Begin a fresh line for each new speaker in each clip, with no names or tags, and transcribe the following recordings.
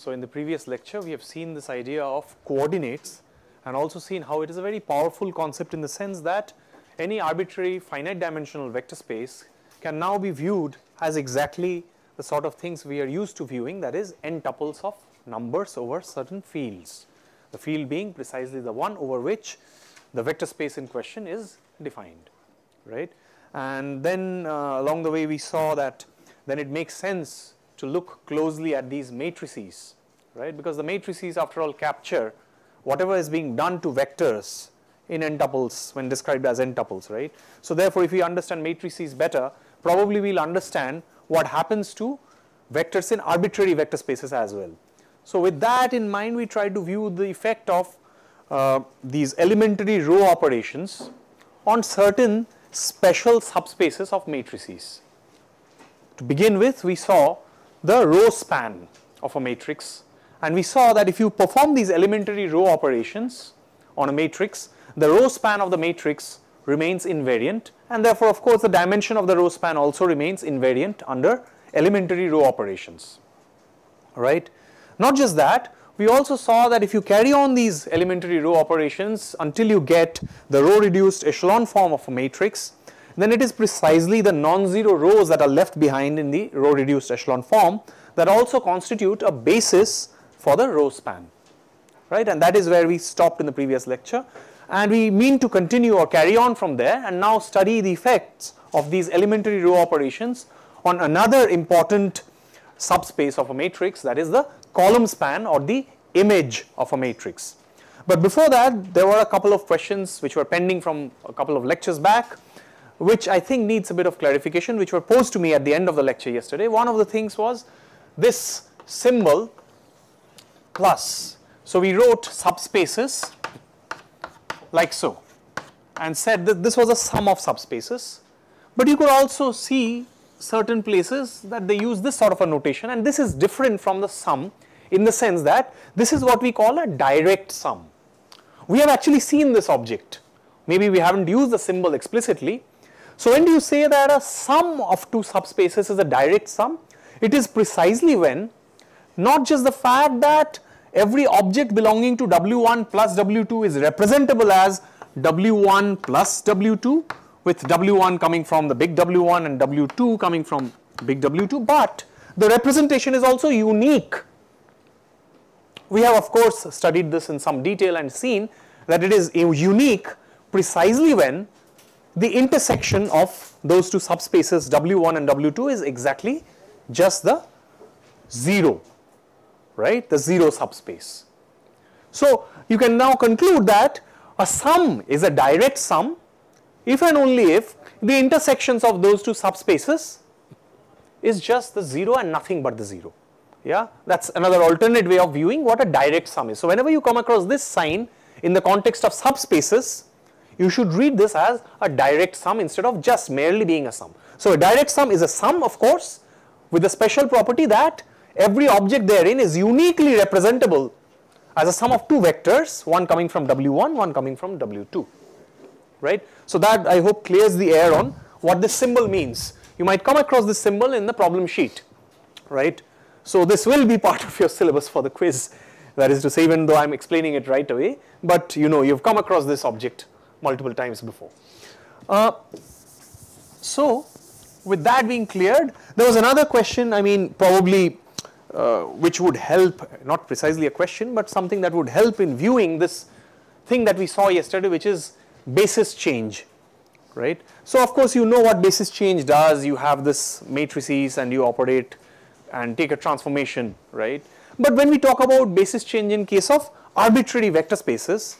So in the previous lecture, we have seen this idea of coordinates and also seen how it is a very powerful concept in the sense that any arbitrary finite dimensional vector space can now be viewed as exactly the sort of things we are used to viewing that is n tuples of numbers over certain fields. The field being precisely the one over which the vector space in question is defined, right. And then uh, along the way we saw that then it makes sense to look closely at these matrices, right, because the matrices after all capture whatever is being done to vectors in n tuples when described as n tuples, right. So therefore, if we understand matrices better, probably we will understand what happens to vectors in arbitrary vector spaces as well. So with that in mind, we try to view the effect of uh, these elementary row operations on certain special subspaces of matrices. To begin with, we saw the row span of a matrix and we saw that if you perform these elementary row operations on a matrix, the row span of the matrix remains invariant and therefore of course the dimension of the row span also remains invariant under elementary row operations, right. Not just that, we also saw that if you carry on these elementary row operations until you get the row reduced echelon form of a matrix, then it is precisely the non-zero rows that are left behind in the row reduced echelon form that also constitute a basis for the row span, right. And that is where we stopped in the previous lecture and we mean to continue or carry on from there and now study the effects of these elementary row operations on another important subspace of a matrix that is the column span or the image of a matrix. But before that there were a couple of questions which were pending from a couple of lectures back which I think needs a bit of clarification which were posed to me at the end of the lecture yesterday. One of the things was this symbol plus. So we wrote subspaces like so and said that this was a sum of subspaces. But you could also see certain places that they use this sort of a notation and this is different from the sum in the sense that this is what we call a direct sum. We have actually seen this object. Maybe we haven't used the symbol explicitly. So when do you say that a sum of two subspaces is a direct sum? It is precisely when not just the fact that every object belonging to W1 plus W2 is representable as W1 plus W2 with W1 coming from the big W1 and W2 coming from big W2 but the representation is also unique. We have of course studied this in some detail and seen that it is unique precisely when the intersection of those two subspaces W1 and W2 is exactly just the 0 right, the 0 subspace. So you can now conclude that a sum is a direct sum if and only if the intersections of those two subspaces is just the 0 and nothing but the 0. Yeah, that is another alternate way of viewing what a direct sum is. So whenever you come across this sign in the context of subspaces, you should read this as a direct sum instead of just merely being a sum. So a direct sum is a sum of course with the special property that every object therein is uniquely representable as a sum of two vectors, one coming from W1, one coming from W2, right. So that I hope clears the air on what this symbol means. You might come across this symbol in the problem sheet, right. So this will be part of your syllabus for the quiz, that is to say even though I am explaining it right away, but you know you have come across this object multiple times before. Uh, so with that being cleared, there was another question, I mean probably uh, which would help, not precisely a question, but something that would help in viewing this thing that we saw yesterday, which is basis change, right. So of course you know what basis change does, you have this matrices and you operate and take a transformation, right. But when we talk about basis change in case of arbitrary vector spaces,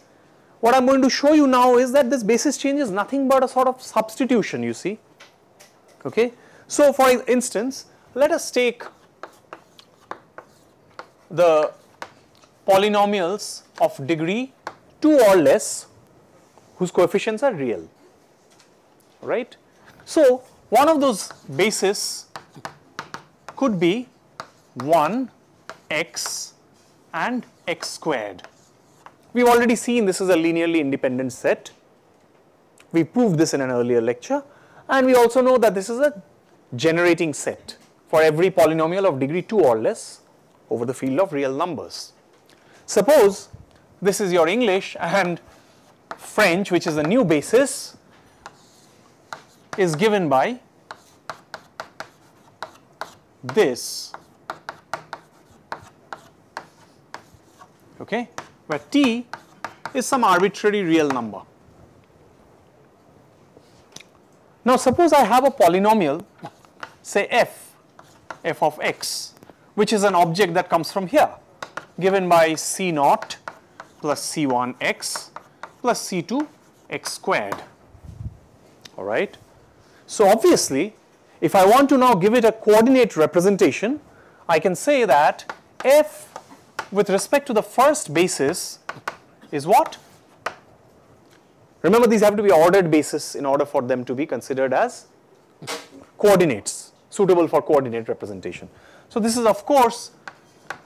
what I am going to show you now is that this basis change is nothing but a sort of substitution you see, okay. So for instance, let us take the polynomials of degree 2 or less whose coefficients are real, right. So one of those bases could be 1 x and x squared. We have already seen this is a linearly independent set. We proved this in an earlier lecture and we also know that this is a generating set for every polynomial of degree 2 or less over the field of real numbers. Suppose this is your English and French, which is a new basis, is given by this, okay, where t is some arbitrary real number. Now suppose I have a polynomial, say f, f of x, which is an object that comes from here, given by c naught plus c1x plus c2 x squared, all right. So obviously, if I want to now give it a coordinate representation, I can say that f with respect to the first basis is what? Remember these have to be ordered basis in order for them to be considered as coordinates suitable for coordinate representation. So this is of course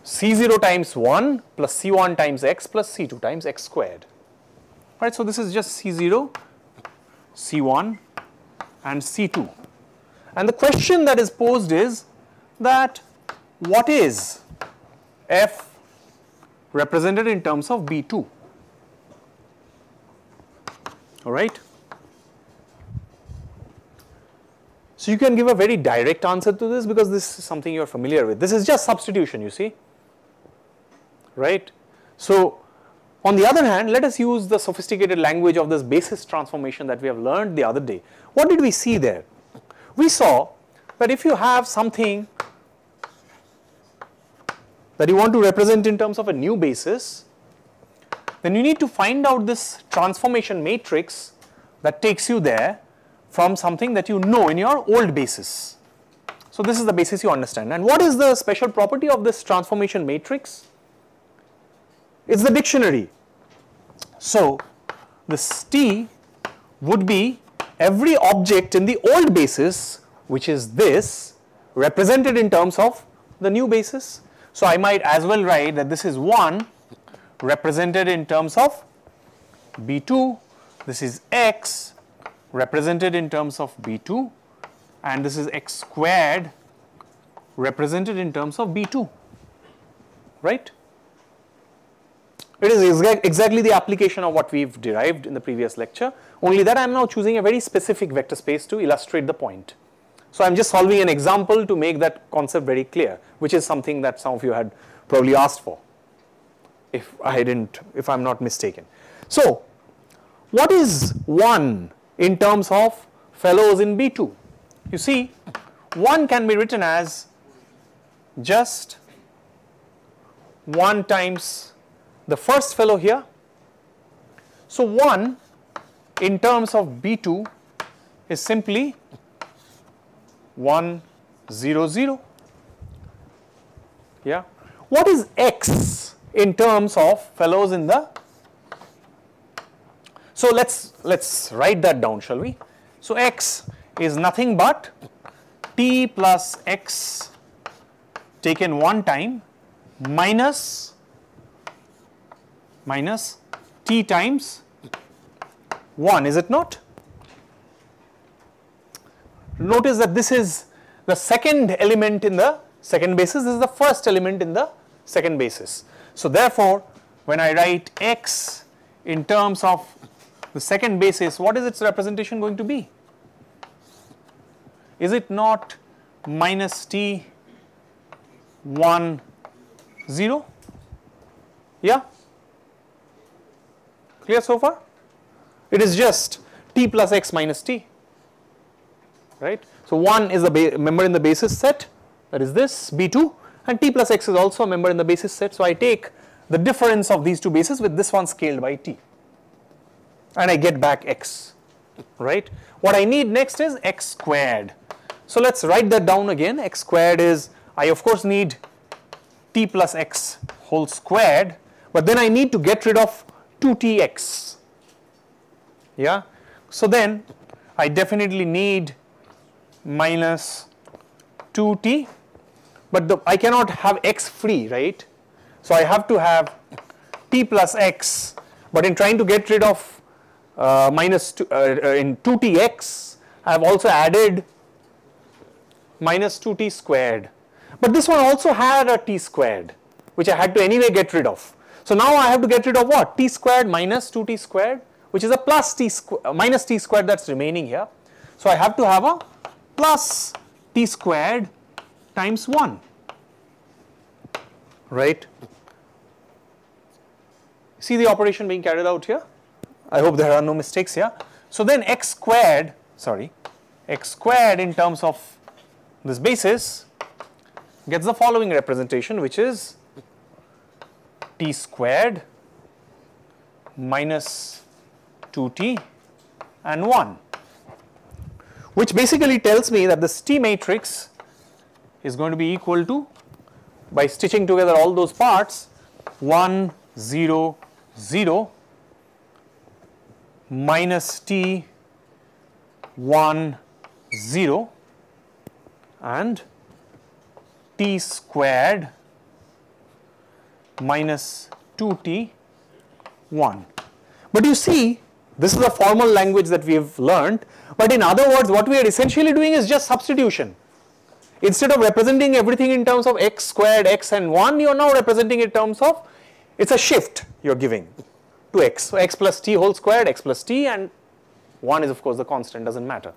C0 times 1 plus C1 times x plus C2 times x squared. Right, so this is just C0, C1 and C2. And the question that is posed is that what is f represented in terms of B2? all right. So you can give a very direct answer to this because this is something you are familiar with. This is just substitution you see, right. So on the other hand, let us use the sophisticated language of this basis transformation that we have learned the other day. What did we see there? We saw that if you have something that you want to represent in terms of a new basis, then you need to find out this transformation matrix that takes you there from something that you know in your old basis. So this is the basis you understand. And what is the special property of this transformation matrix? It's the dictionary. So this T would be every object in the old basis, which is this, represented in terms of the new basis. So I might as well write that this is 1 represented in terms of B2, this is x represented in terms of B2 and this is x squared represented in terms of B2, right. It is exa exactly the application of what we have derived in the previous lecture, only that I am now choosing a very specific vector space to illustrate the point. So I am just solving an example to make that concept very clear, which is something that some of you had probably asked for if I didn't, if I'm not mistaken. So, what is 1 in terms of fellows in B2? You see, 1 can be written as just 1 times the first fellow here. So, 1 in terms of B2 is simply 1 0 0. Yeah. What is x? in terms of fellows in the so let's let's write that down shall we? So x is nothing but t plus x taken one time minus minus t times 1 is it not? Notice that this is the second element in the second basis. This is the first element in the second basis. So therefore, when I write x in terms of the second basis, what is its representation going to be? Is it not minus t 1 0? Yeah? Clear so far? It is just t plus x minus t, right. So 1 is the member in the basis set that is this B2 and t plus x is also a member in the basis set. So I take the difference of these two bases with this one scaled by t and I get back x, right. What I need next is x squared. So let us write that down again x squared is I of course need t plus x whole squared but then I need to get rid of 2tx yeah. So then I definitely need minus 2t but the, I cannot have x free, right? So I have to have t plus x, but in trying to get rid of minus two, uh, uh in 2tx, I have also added minus 2t squared. But this one also had a t squared, which I had to anyway get rid of. So now I have to get rid of what? t squared minus 2t squared, which is a plus t squared, uh, minus t squared that's remaining here. So I have to have a plus t squared times 1, right? See the operation being carried out here? I hope there are no mistakes here. So then x squared, sorry, x squared in terms of this basis gets the following representation which is t squared minus 2t and 1 which basically tells me that this T matrix is going to be equal to by stitching together all those parts 1 0 0 minus T 1 0 and T squared minus 2T 1. But you see this is a formal language that we have learned but in other words what we are essentially doing is just substitution. Instead of representing everything in terms of x squared, x and 1 you are now representing in terms of it is a shift you are giving to x. So, x plus t whole squared, x plus t and 1 is of course the constant does not matter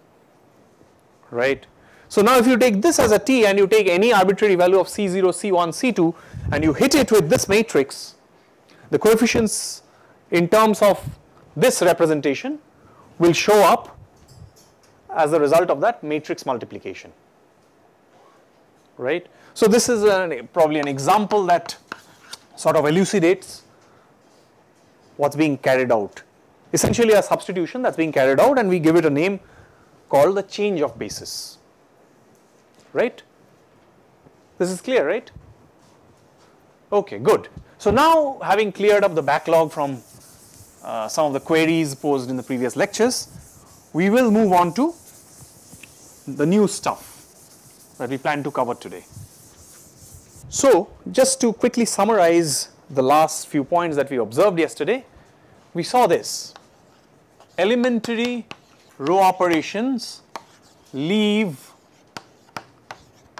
right. So, now if you take this as a t and you take any arbitrary value of c0, c1, c2 and you hit it with this matrix the coefficients in terms of this representation will show up as a result of that matrix multiplication right. So, this is probably an example that sort of elucidates what is being carried out essentially a substitution that is being carried out and we give it a name called the change of basis right. This is clear right okay good. So, now having cleared up the backlog from uh, some of the queries posed in the previous lectures we will move on to the new stuff that we plan to cover today. So, just to quickly summarize the last few points that we observed yesterday, we saw this elementary row operations leave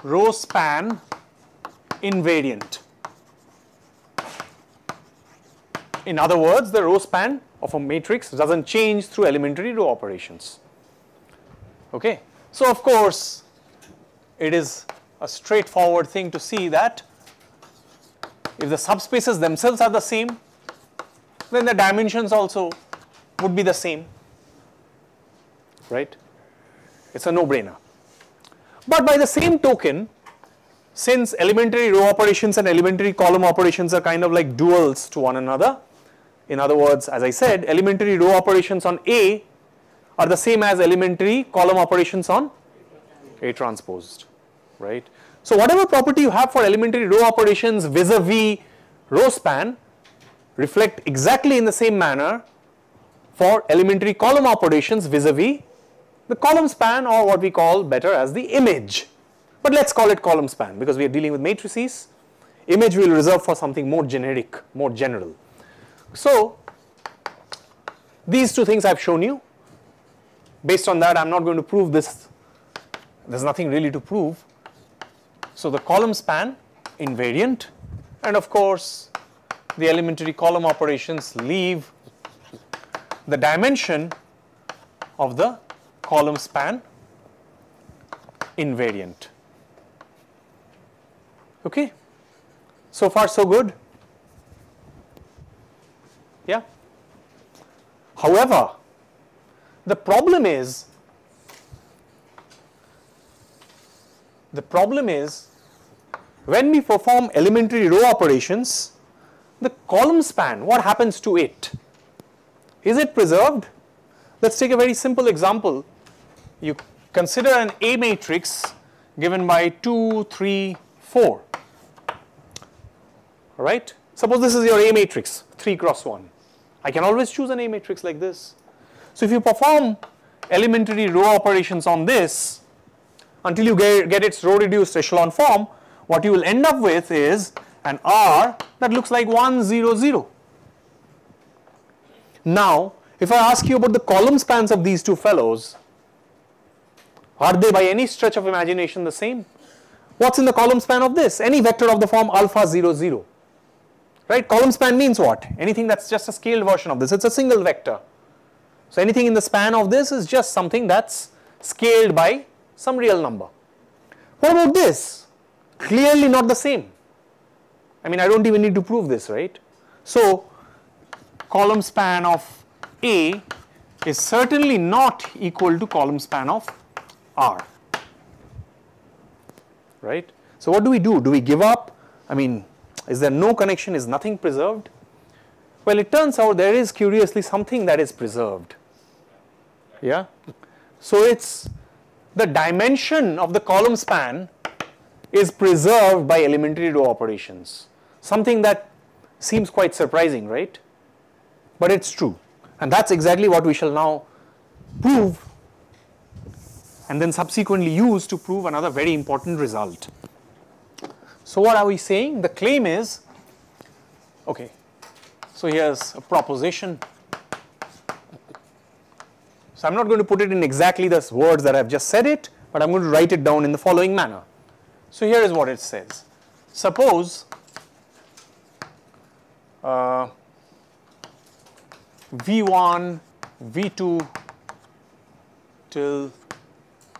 row span invariant. In other words, the row span of a matrix does not change through elementary row operations. Okay. So, of course, it is a straightforward thing to see that if the subspaces themselves are the same, then the dimensions also would be the same, right? It is a no-brainer. But by the same token, since elementary row operations and elementary column operations are kind of like duals to one another, in other words, as I said, elementary row operations on A are the same as elementary column operations on A transposed, right. So, whatever property you have for elementary row operations vis-a-vis row span reflect exactly in the same manner for elementary column operations vis-a-vis the column span or what we call better as the image. But let us call it column span because we are dealing with matrices. Image we will reserve for something more generic, more general. So, these two things I have shown you based on that I am not going to prove this, there is nothing really to prove. So, the column span invariant and of course, the elementary column operations leave the dimension of the column span invariant. Okay. So far so good. Yeah. However, the problem is, the problem is when we perform elementary row operations, the column span, what happens to it? Is it preserved? Let us take a very simple example. You consider an A matrix given by 2, 3, 4, alright. Suppose this is your A matrix 3 cross 1. I can always choose an A matrix like this. So, if you perform elementary row operations on this until you get, get its row reduced echelon form, what you will end up with is an R that looks like 1 0 0. Now, if I ask you about the column spans of these two fellows, are they by any stretch of imagination the same? What's in the column span of this? Any vector of the form alpha 0 0. Right? Column span means what? Anything that's just a scaled version of this. It's a single vector. So anything in the span of this is just something that's scaled by some real number. What about this? Clearly not the same. I mean I don't even need to prove this, right? So column span of A is certainly not equal to column span of R, right? So what do we do? Do we give up? I mean, is there no connection? Is nothing preserved? Well, it turns out there is curiously something that is preserved. Yeah? So it's the dimension of the column span is preserved by elementary row operations. Something that seems quite surprising, right? But it's true. And that's exactly what we shall now prove and then subsequently use to prove another very important result. So what are we saying? The claim is, okay, so here's a proposition. So I'm not going to put it in exactly the words that I've just said it, but I'm going to write it down in the following manner. So here is what it says. Suppose uh, V1, V2 till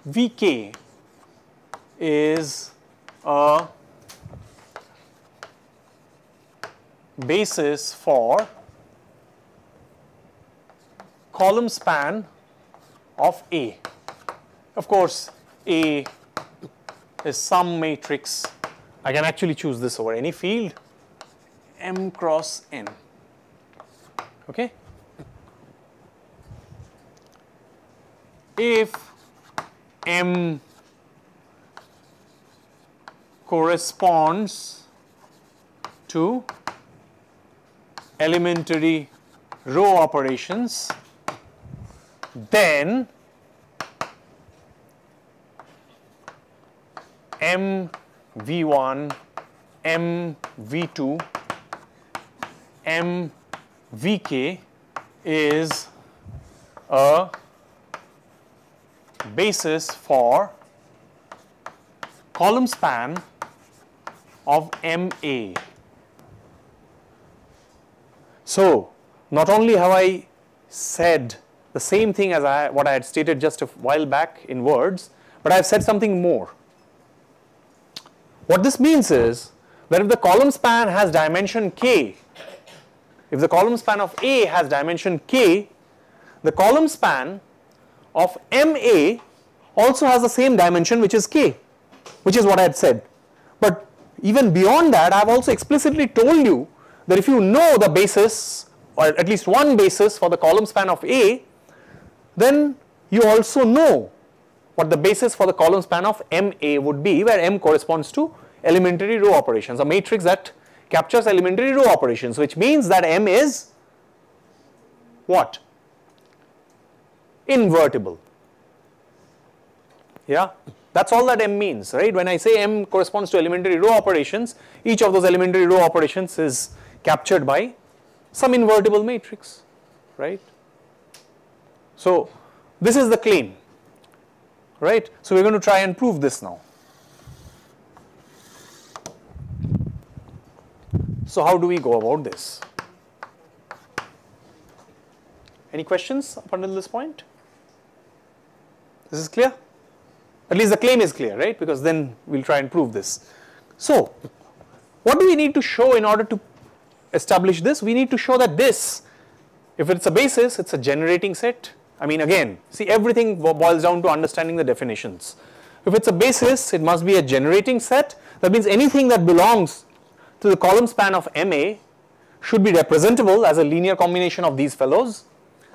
Vk is a basis for column span of A. Of course, A is some matrix. I can actually choose this over any field m cross n. Okay? If m corresponds to elementary row operations, then m v1, m v2, m vk is a basis for column span of MA. So, not only have I said the same thing as I, what I had stated just a while back in words, but I have said something more. What this means is that if the column span has dimension k, if the column span of A has dimension k, the column span of MA also has the same dimension which is k, which is what I had said. But even beyond that, I have also explicitly told you that if you know the basis or at least one basis for the column span of A, then you also know what the basis for the column span of MA would be where M corresponds to elementary row operations, a matrix that captures elementary row operations which means that M is what? Invertible. Yeah, that's all that M means, right? When I say M corresponds to elementary row operations, each of those elementary row operations is captured by some invertible matrix, right? So, this is the claim, right? So, we are going to try and prove this now. So, how do we go about this? Any questions up until this point? This is clear? At least the claim is clear, right? Because then we'll try and prove this. So, what do we need to show in order to establish this? We need to show that this, if it's a basis, it's a generating set. I mean, again, see everything boils down to understanding the definitions. If it's a basis, it must be a generating set. That means anything that belongs to the column span of MA should be representable as a linear combination of these fellows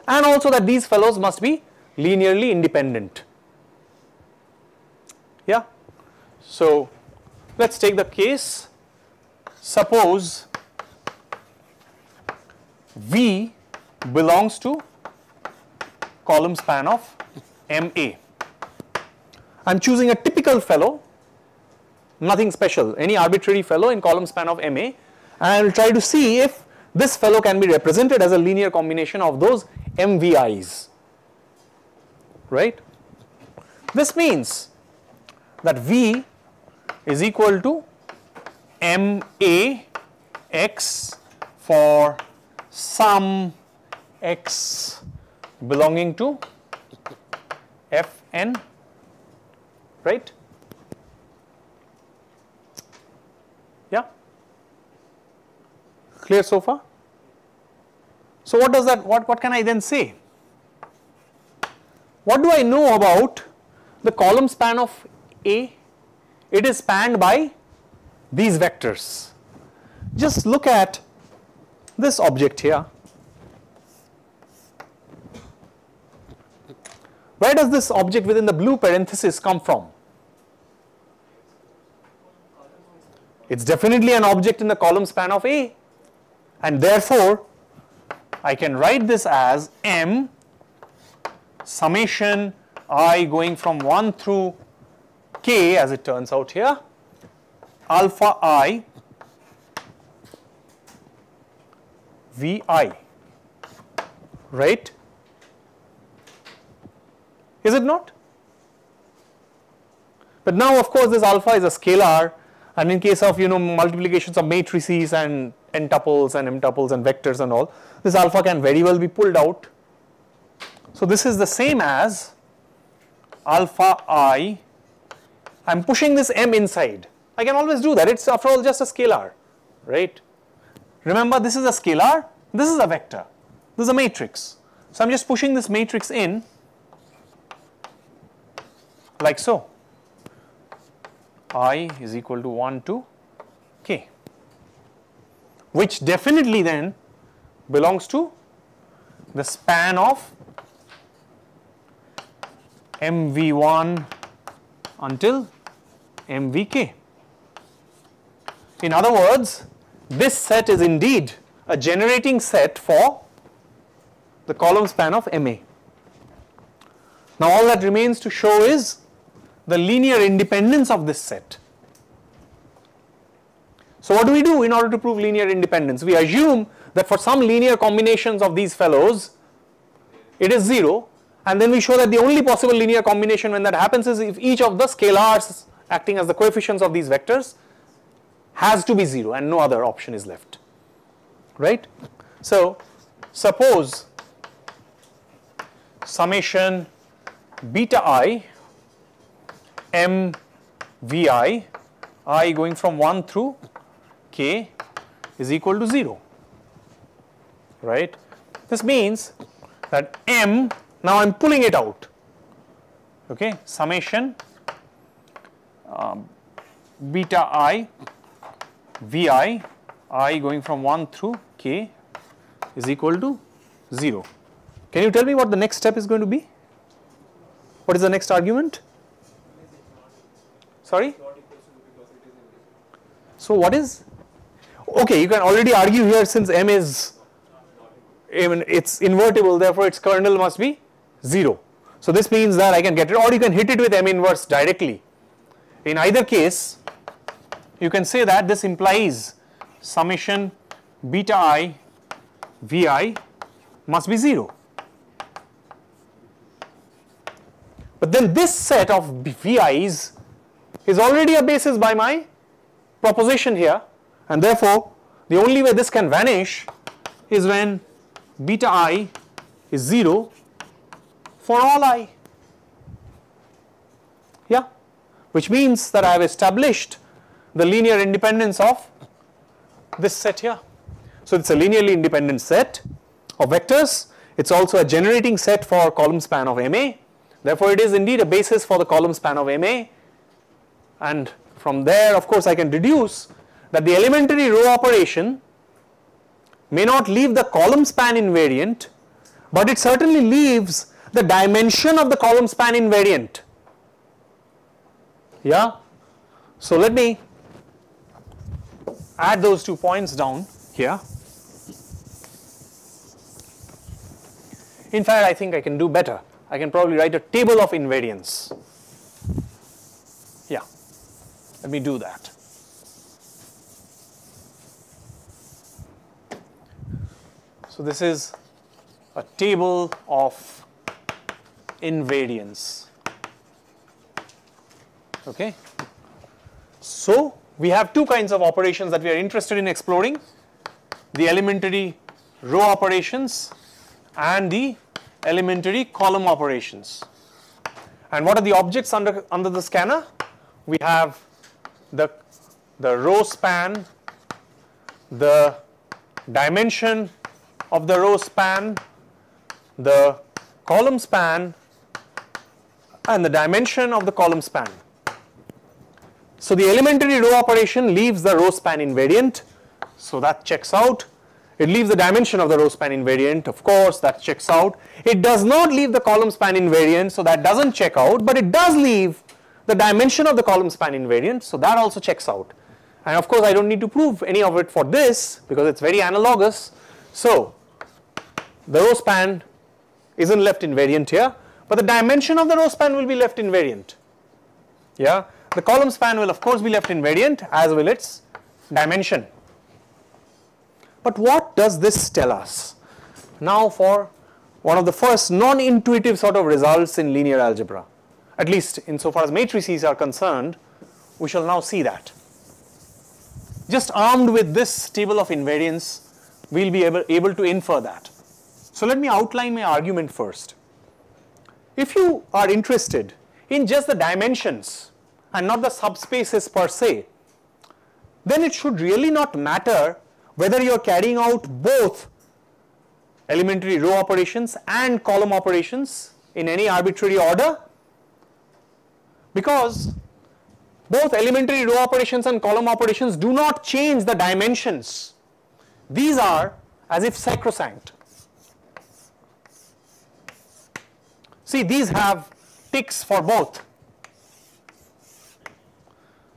and also that these fellows must be linearly independent. Yeah. So, let us take the case suppose V belongs to column span of MA. I am choosing a typical fellow, nothing special, any arbitrary fellow in column span of MA and I will try to see if this fellow can be represented as a linear combination of those MVIs, right. This means that V is equal to m a x for some x belonging to f n right? Yeah. Clear so far? So what does that what what can i then say? What do i know about the column span of a? It is spanned by these vectors. Just look at this object here Where does this object within the blue parenthesis come from? It's definitely an object in the column span of A. And therefore I can write this as m summation i going from 1 through k as it turns out here alpha i vi right is it not? But now of course this alpha is a scalar and in case of you know multiplications of matrices and n tuples and m tuples and vectors and all this alpha can very well be pulled out. So this is the same as alpha i I am pushing this m inside I can always do that it is after all just a scalar right. Remember this is a scalar this is a vector this is a matrix. So I am just pushing this matrix in like so i is equal to 1 to k which definitely then belongs to the span of mv1 until mvk. In other words, this set is indeed a generating set for the column span of MA. Now all that remains to show is the linear independence of this set. So what do we do in order to prove linear independence? We assume that for some linear combinations of these fellows, it is 0 and then we show that the only possible linear combination when that happens is if each of the scalars acting as the coefficients of these vectors has to be 0 and no other option is left, right. So suppose summation beta i m vi i going from 1 through k is equal to 0 right. This means that m now I am pulling it out okay summation um, beta i vi i going from 1 through k is equal to 0. Can you tell me what the next step is going to be? What is the next argument? Sorry? So what is? Okay, you can already argue here since m is, I mean, it's invertible, therefore its kernel must be 0. So this means that I can get it or you can hit it with m inverse directly. In either case, you can say that this implies summation beta i vi must be 0. But then this set of vi's is already a basis by my proposition here. And therefore the only way this can vanish is when beta i is 0 for all i. Yeah? Which means that I have established the linear independence of this set here. So it's a linearly independent set of vectors. It's also a generating set for column span of MA therefore it is indeed a basis for the column span of MA and from there of course I can deduce that the elementary row operation may not leave the column span invariant but it certainly leaves the dimension of the column span invariant. Yeah? So let me add those two points down here. In fact I think I can do better. I can probably write a table of invariance let me do that. So this is a table of invariance. Okay. So we have two kinds of operations that we are interested in exploring, the elementary row operations and the elementary column operations. And what are the objects under, under the scanner? We have the, the row span, the dimension of the row span, the column span and the dimension of the column span. So the elementary row operation leaves the row span invariant, so that checks out. It leaves the dimension of the row span invariant, of course, that checks out. It does not leave the column span invariant, so that doesn't check out, but it does leave the dimension of the column span invariant, so that also checks out. And of course, I don't need to prove any of it for this because it's very analogous. So the row span isn't left invariant here, but the dimension of the row span will be left invariant. Yeah, the column span will of course be left invariant as will its dimension. But what does this tell us? Now for one of the first non-intuitive sort of results in linear algebra, at least insofar as matrices are concerned, we shall now see that. Just armed with this table of invariance, we will be able, able to infer that. So let me outline my argument first. If you are interested in just the dimensions and not the subspaces per se, then it should really not matter whether you are carrying out both elementary row operations and column operations in any arbitrary order because both elementary row operations and column operations do not change the dimensions. These are as if sacrosanct. See these have ticks for both.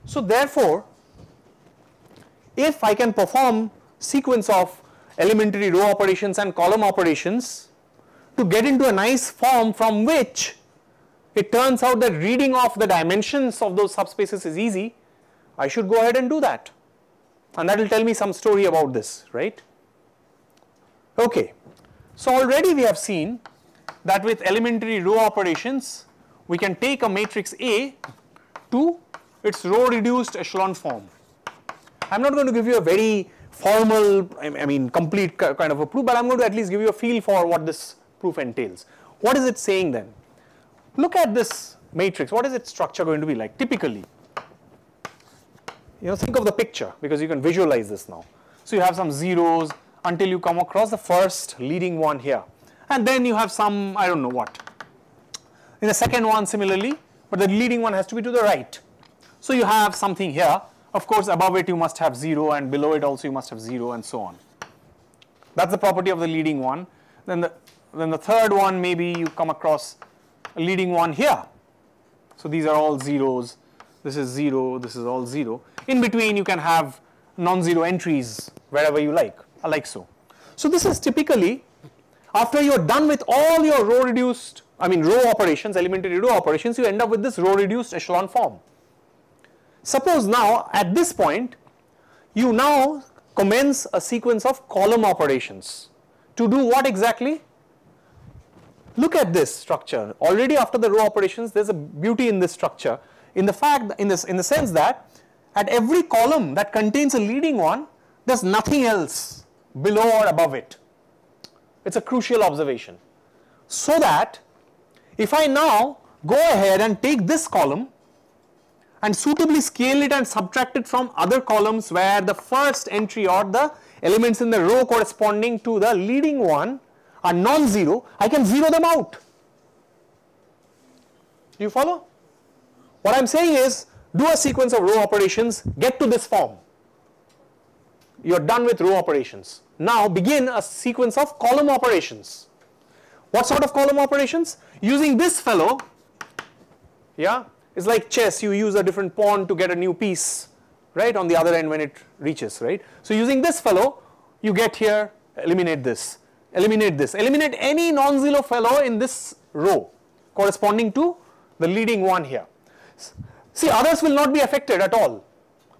So therefore, if I can perform sequence of elementary row operations and column operations to get into a nice form from which it turns out that reading off the dimensions of those subspaces is easy, I should go ahead and do that. And that will tell me some story about this, right? Okay. So already we have seen that with elementary row operations, we can take a matrix A to its row reduced echelon form. I am not going to give you a very formal, I mean complete kind of a proof, but I am going to at least give you a feel for what this proof entails. What is it saying then? Look at this matrix, what is its structure going to be like typically? You know, think of the picture because you can visualize this now. So you have some zeros until you come across the first leading one here and then you have some, I don't know what. In the second one similarly, but the leading one has to be to the right. So you have something here, of course above it you must have 0 and below it also you must have 0 and so on. That's the property of the leading one. Then the, then the third one maybe you come across leading one here. So these are all zeros, this is 0, this is all 0. In between you can have non-zero entries wherever you like, like so. So this is typically after you are done with all your row reduced, I mean row operations, elementary row operations, you end up with this row reduced echelon form. Suppose now at this point, you now commence a sequence of column operations. To do what exactly? Look at this structure. Already after the row operations, there's a beauty in this structure in the fact, in this, in the sense that at every column that contains a leading one, there's nothing else below or above it. It's a crucial observation. So that if I now go ahead and take this column and suitably scale it and subtract it from other columns where the first entry or the elements in the row corresponding to the leading one are non-zero, I can zero them out. Do you follow? What I am saying is do a sequence of row operations, get to this form. You are done with row operations. Now begin a sequence of column operations. What sort of column operations? Using this fellow, yeah, it's like chess, you use a different pawn to get a new piece, right, on the other end when it reaches, right. So using this fellow, you get here, eliminate this, eliminate this, eliminate any non-zero fellow in this row corresponding to the leading one here. See others will not be affected at all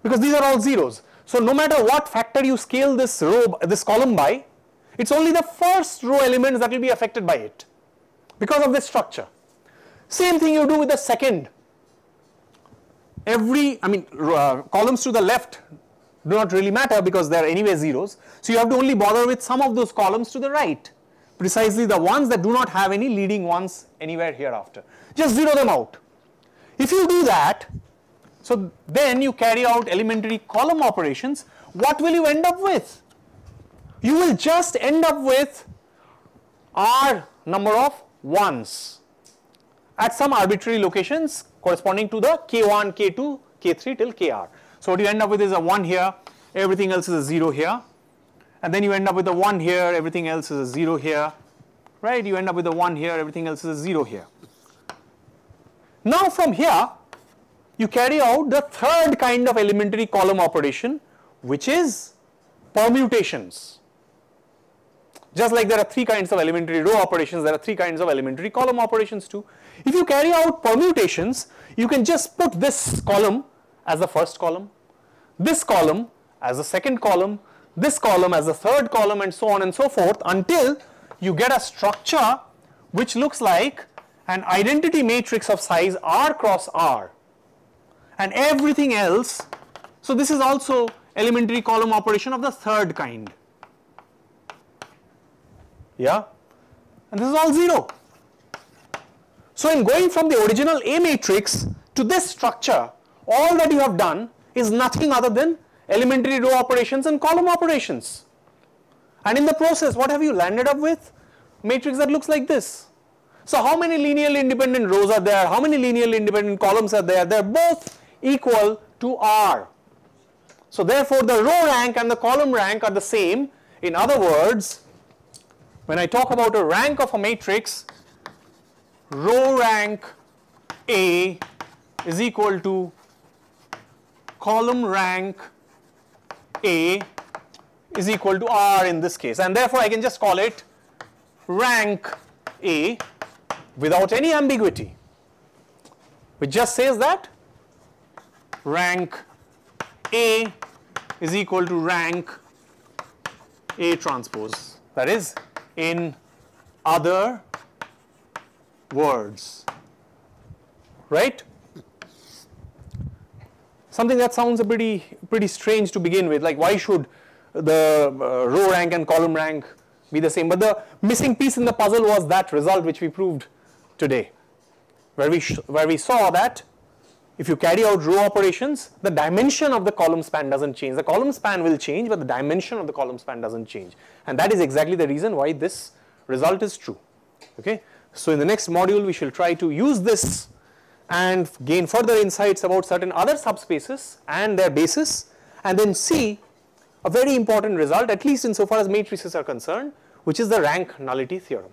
because these are all zeros. So no matter what factor you scale this row, this column by, it's only the first row elements that will be affected by it because of this structure. Same thing you do with the second every, I mean, uh, columns to the left do not really matter because they are anyway zeros. So you have to only bother with some of those columns to the right, precisely the ones that do not have any leading ones anywhere hereafter. Just zero them out. If you do that, so then you carry out elementary column operations, what will you end up with? You will just end up with R number of ones at some arbitrary locations corresponding to the K1, K2, K3 till Kr. So what you end up with is a 1 here, everything else is a 0 here. And then you end up with a 1 here, everything else is a 0 here. Right? You end up with a 1 here, everything else is a 0 here. Now from here, you carry out the third kind of elementary column operation, which is permutations. Just like there are three kinds of elementary row operations, there are three kinds of elementary column operations too. If you carry out permutations, you can just put this column as the first column, this column as the second column, this column as the third column and so on and so forth until you get a structure which looks like an identity matrix of size R cross R and everything else. So this is also elementary column operation of the third kind. Yeah, and this is all 0. So in going from the original A matrix to this structure, all that you have done is nothing other than elementary row operations and column operations. And in the process, what have you landed up with? Matrix that looks like this. So how many linearly independent rows are there? How many linearly independent columns are there? They're both equal to R. So therefore the row rank and the column rank are the same. In other words, when I talk about a rank of a matrix, row rank A is equal to column rank A is equal to R in this case. And therefore I can just call it rank A without any ambiguity which just says that rank A is equal to rank A transpose that is in other words right something that sounds a pretty pretty strange to begin with. Like why should the uh, row rank and column rank be the same? But the missing piece in the puzzle was that result which we proved today where we where we saw that if you carry out row operations the dimension of the column span doesn't change. The column span will change but the dimension of the column span doesn't change. And that is exactly the reason why this result is true. Okay? So in the next module we shall try to use this and gain further insights about certain other subspaces and their basis and then see a very important result at least insofar as matrices are concerned which is the rank nullity theorem.